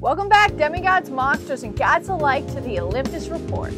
Welcome back, demigods, monsters, and gods alike, to the Olympus Report.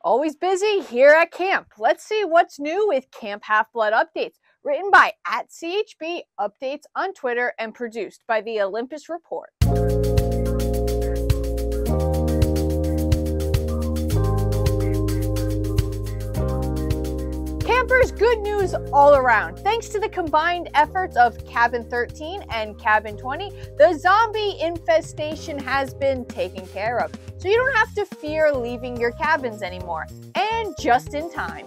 Always busy here at camp. Let's see what's new with Camp Half Blood updates. Written by at CHB Updates on Twitter and produced by the Olympus Report. Campers, good news all around. Thanks to the combined efforts of Cabin 13 and Cabin 20, the zombie infestation has been taken care of. So you don't have to fear leaving your cabins anymore. And just in time.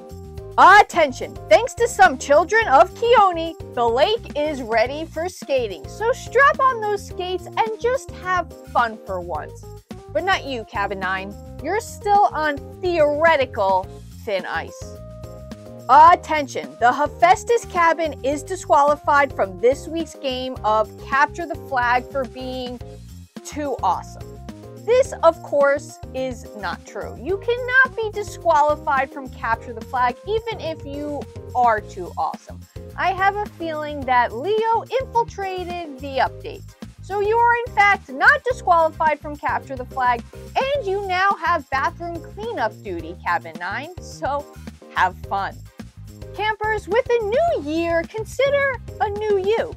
Attention! Thanks to some children of Khione, the lake is ready for skating. So strap on those skates and just have fun for once. But not you, Cabin 9. You're still on theoretical thin ice. Attention! The Hephaestus cabin is disqualified from this week's game of Capture the Flag for being too awesome. This, of course, is not true. You cannot be disqualified from Capture the Flag even if you are too awesome. I have a feeling that Leo infiltrated the update. So you are in fact not disqualified from Capture the Flag, and you now have bathroom cleanup duty, Cabin 9, so have fun. Campers, with a new year, consider a new you.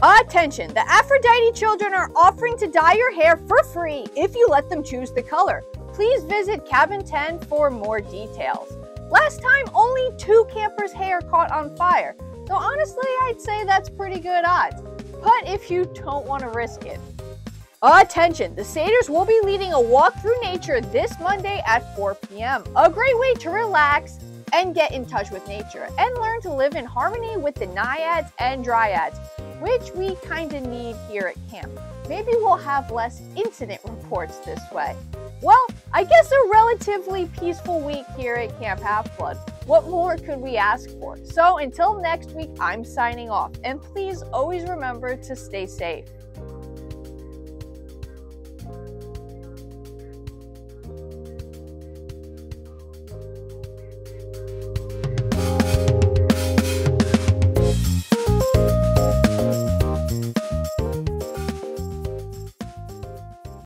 Attention! The Aphrodite children are offering to dye your hair for free if you let them choose the color. Please visit Cabin 10 for more details. Last time, only two campers' hair caught on fire, so honestly, I'd say that's pretty good odds. But if you don't want to risk it, Attention! The Satyrs will be leading a walk through nature this Monday at 4 p.m. A great way to relax and get in touch with nature and learn to live in harmony with the naiads and dryads, which we kind of need here at camp. Maybe we'll have less incident reports this way. Well, I guess a relatively peaceful week here at Camp Half Blood. What more could we ask for? So until next week, I'm signing off, and please always remember to stay safe.